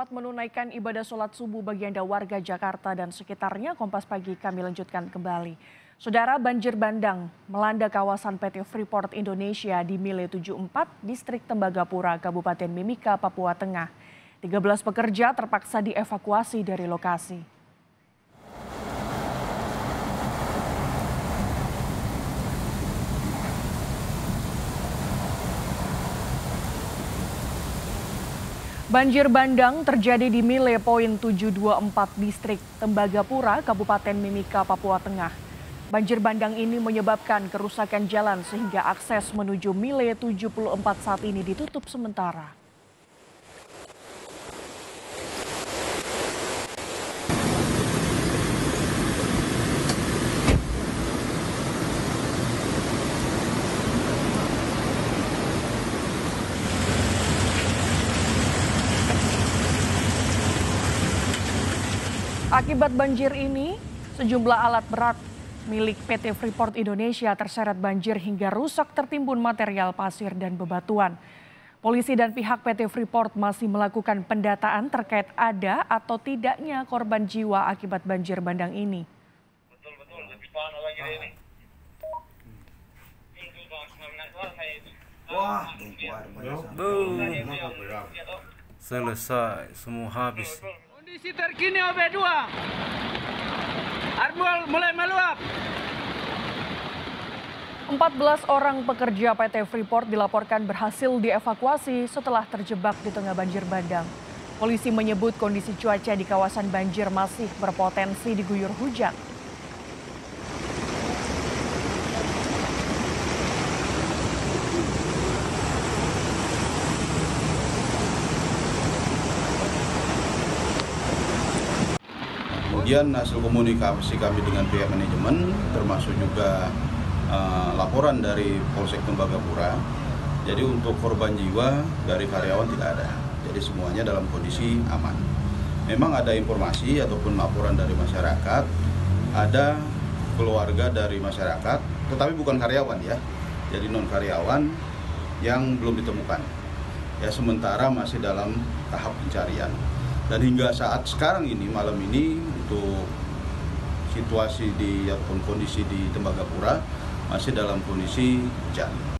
Selamat menunaikan ibadah sholat subuh bagi Anda warga Jakarta dan sekitarnya. Kompas Pagi kami lanjutkan kembali. Saudara banjir bandang melanda kawasan PT Freeport Indonesia di Mile 74, Distrik Tembagapura, Kabupaten Mimika, Papua Tengah. 13 pekerja terpaksa dievakuasi dari lokasi. Banjir bandang terjadi di Mile Poin 724 Distrik Tembagapura, Kabupaten Mimika, Papua Tengah. Banjir bandang ini menyebabkan kerusakan jalan sehingga akses menuju Mile 74 saat ini ditutup sementara. Akibat banjir ini, sejumlah alat berat milik PT Freeport Indonesia terseret banjir hingga rusak tertimbun material pasir dan bebatuan. Polisi dan pihak PT Freeport masih melakukan pendataan terkait ada atau tidaknya korban jiwa akibat banjir bandang ini. betul betul Wah, luar biasa. selesai semua habis Kondisi terkini OB2. Air mul- mulai meluap. 14 orang pekerja PT Freeport dilaporkan berhasil dievakuasi setelah terjebak di tengah banjir bandang. Polisi menyebut kondisi cuaca di kawasan banjir masih berpotensi diguyur hujan. Kemudian hasil komunikasi kami dengan pihak manajemen, termasuk juga eh, laporan dari Polsek Tembagapura. Jadi untuk korban jiwa dari karyawan tidak ada. Jadi semuanya dalam kondisi aman. Memang ada informasi ataupun laporan dari masyarakat, ada keluarga dari masyarakat, tetapi bukan karyawan ya. Jadi non karyawan yang belum ditemukan. Ya sementara masih dalam tahap pencarian. Dan hingga saat sekarang ini malam ini untuk situasi di ataupun kondisi di Tembagapura masih dalam kondisi hujan.